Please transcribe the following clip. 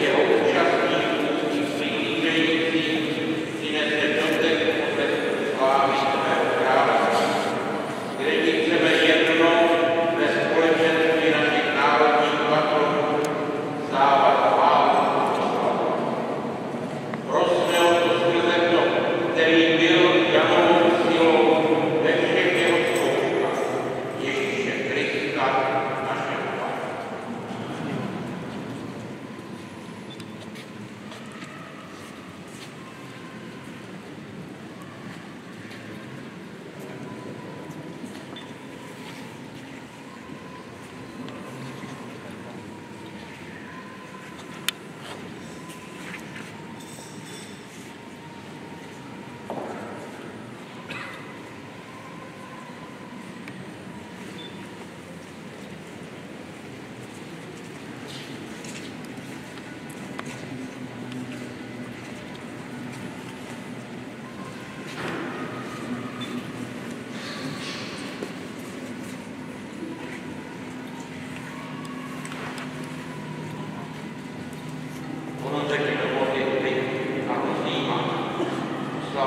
Yeah.